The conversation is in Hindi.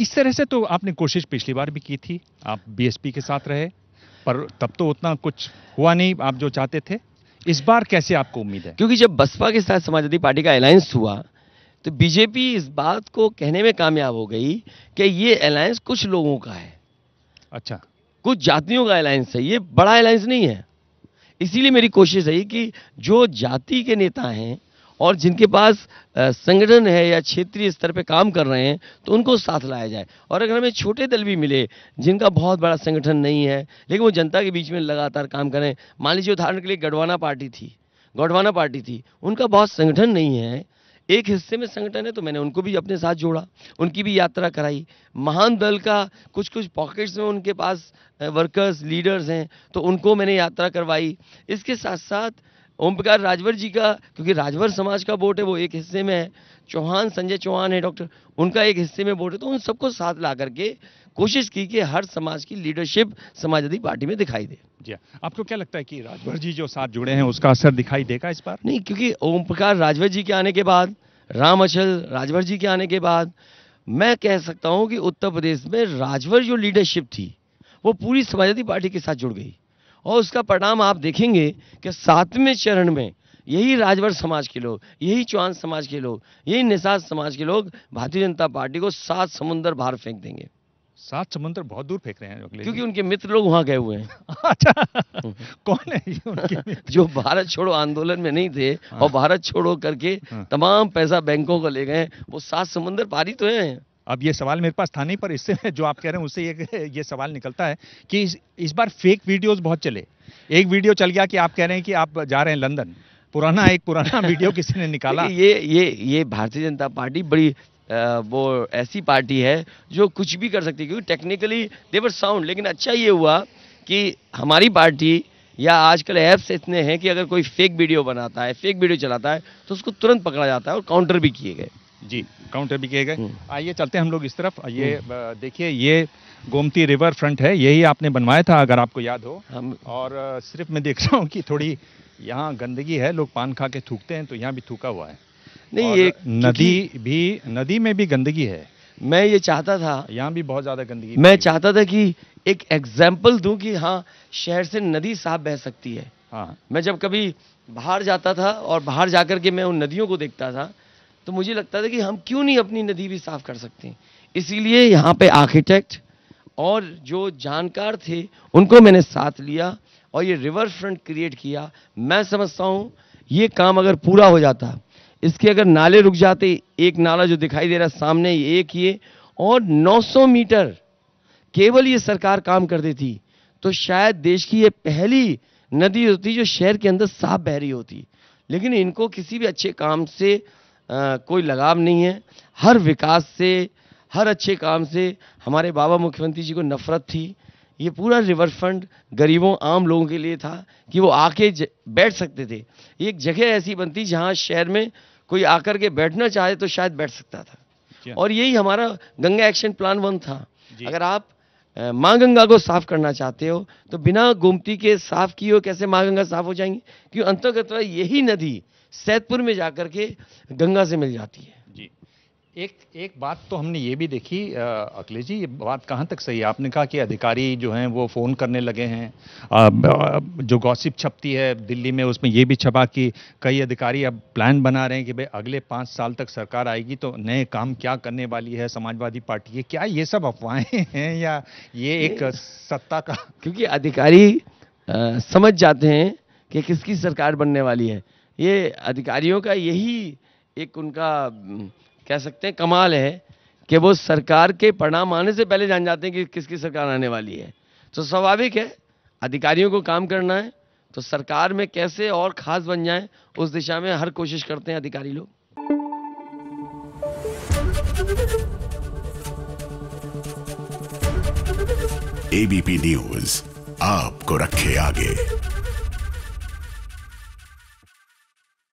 इस तरह से तो आपने कोशिश पिछली बार भी की थी। आप बीएसपी के साथ रहे पर तब तो उतना कुछ हुआ नहीं आप जो चाहते थे। इस बार कैसे आपको उम्मीद है? क्योंकि जब बसपा के साथ समाजवादी पार्टी का अलायंस हुआ तो बीजेपी इस बात को कहने में कामयाब हो गई कि ये अलायंस कुछ लोगों का है। अच्छा। कुछ जातियों का अलायंस है ये बड़ा अलायंस नहीं है। इसीलिए मेरी कोशिश रही कि जो जाति के नेता हैं और जिनके पास संगठन है या क्षेत्रीय स्तर पे काम कर रहे हैं तो उनको साथ लाया जाए। और अगर हमें छोटे दल भी मिले, जिनका बहुत बड़ा संगठन नहीं है, लेकिन वो जनता के बीच में लगातार काम करें मान लीजिए उदाहरण के लिए गढ़वाना पार्टी थी, गौडवाना पार्टी थी, उनका बहुत संगठन नहीं है। एक हिस्से में संगठन है तो मैंने उनको भी अपने साथ जोड़ा, उनकी भी यात्रा कराई। महान दल का कुछ कुछ पॉकेट्स में उनके पास वर्कर्स लीडर्स हैं तो उनको मैंने यात्रा करवाई। इसके साथ साथ ओम प्रकाश राजभर जी का क्योंकि राजभर समाज का वोट है वो एक हिस्से में है। चौहान संजय चौहान है डॉक्टर उनका एक हिस्से में वोट है तो उन सबको साथ ला करके कोशिश की कि हर समाज की लीडरशिप समाजवादी पार्टी में दिखाई दे। जी हाँ। आपको क्या लगता है कि राजभर जी जो साथ जुड़े हैं उसका असर दिखाई देगा इस बार? नहीं क्योंकि ओम प्रकाश राजभर जी के आने के बाद राम अचल राजभर जी के आने के बाद मैं कह सकता हूँ कि उत्तर प्रदेश में राजभर जो लीडरशिप थी वो पूरी समाजवादी पार्टी के साथ जुड़ गई। और उसका परिणाम आप देखेंगे कि सातवें चरण में यही राजभर समाज के लोग यही चौहान समाज के लोग यही निषाद समाज के लोग भारतीय जनता पार्टी को सात समुंदर बाहर फेंक देंगे। सात समुद्र बहुत दूर फेंक रहे हैं अगले क्योंकि उनके मित्र लोग वहाँ गए हुए हैं। अच्छा कौन है ये उनके जो भारत छोड़ो आंदोलन में नहीं थे और भारत छोड़ो करके हाँ। तमाम पैसा बैंकों को ले गए वो सात समुंदर पारी तो हैं। अब ये सवाल मेरे पास था नहीं पर इससे जो आप कह रहे हैं उससे ये ये सवाल निकलता है कि इस, इस बार फेक वीडियोस बहुत चले। एक वीडियो चल गया कि आप कह रहे हैं कि आप जा रहे हैं लंदन पुराना एक पुराना वीडियो किसी ने निकाला। ये ये ये भारतीय जनता पार्टी बड़ी वो ऐसी पार्टी है जो कुछ भी कर सकती है क्योंकि टेक्निकली देवर साउंड लेकिन अच्छा ये हुआ कि हमारी पार्टी या आजकल ऐप्स इतने हैं कि अगर कोई फेक वीडियो बनाता है फेक वीडियो चलाता है तो उसको तुरंत पकड़ा जाता है और काउंटर भी किए गए। जी काउंटर भी किए गए। हम्म। आइए चलते हैं हम लोग इस तरफ़। ये देखिए ये गोमती रिवर फ्रंट है यही आपने बनवाया था अगर आपको याद हो। हम और सिर्फ़ मैं देख रहा हूँ कि थोड़ी यहाँ गंदगी है लोग पान खा के थूकते हैं तो यहाँ भी थूका हुआ है। नहीं ये नदी भी नदी में भी गंदगी है। मैं ये चाहता था यहाँ भी बहुत ज़्यादा गंदगी मैं चाहता था कि एक एग्ज़ाम्पल दूँ कि हाँ शहर से नदी साफ़ बह सकती है। हाँ। मैं जब कभी बाहर जाता था और बाहर जाकर के मैं उन नदियों को देखता था तो मुझे लगता था कि हम क्यों नहीं अपनी नदी भी साफ़ कर सकते इसीलिए यहाँ पे आर्किटेक्ट और जो जानकार थे, उनको मैंने साथ लिया और ये रिवर फ्रंट क्रिएट किया। मैं समझता हूँ, ये काम अगर पूरा हो जाता, इसके अगर नाले रुक जाते, एक नाला जो दिखाई दे रहा सामने एक ये, और 900 मीटर केवल ये सरकार काम कर देती तो शायद देश की ये पहली नदी होती जो शहर के अंदर साफ़ बह रही होती। लेकिन इनको किसी भी अच्छे काम से अ, कोई लगाव नहीं है। हर विकास से हर अच्छे काम से हमारे बाबा मुख्यमंत्री जी को नफरत थी। ये पूरा रिवर फ्रंट गरीबों आम लोगों के लिए था कि वो आके बैठ सकते थे। एक जगह ऐसी बनती जहाँ शहर में कोई आकर के बैठना चाहे तो शायद बैठ सकता था। और यही हमारा गंगा एक्शन प्लान वन था। अगर आप माँ गंगा को साफ़ करना चाहते हो तो बिना गोमती के साफ़ किए हो, कैसे माँ गंगा साफ़ हो जाएँगी? क्योंकि अंतर्गत यही नदी सैदपुर में जाकर के गंगा से मिल जाती है। एक एक बात तो हमने ये भी देखी अखिलेश जी ये बात कहाँ तक सही है? आपने कहा कि अधिकारी जो हैं वो फ़ोन करने लगे हैं। ब- जो गॉसिप छपती है दिल्ली में उसमें ये भी छपा कि कई अधिकारी अब प्लान बना रहे हैं कि भाई अगले पाँच साल तक सरकार आएगी तो नए काम क्या करने वाली है समाजवादी पार्टी ये क्या ये सब अफवाहें हैं या ये एक सत्ता का क्योंकि अधिकारी अ, समझ जाते हैं कि किसकी सरकार बनने वाली है। ये अधिकारियों का यही एक उनका कह सकते हैं, कमाल है कि वो सरकार के परिणाम आने से पहले जान जाते हैं कि किसकी सरकार आने वाली है। तो स्वाभाविक है, अधिकारियों को काम करना है तो सरकार में कैसे और खास बन जाए, उस दिशा में हर कोशिश करते हैं अधिकारी लोग। एबीपी न्यूज़, आपको रखे आगे।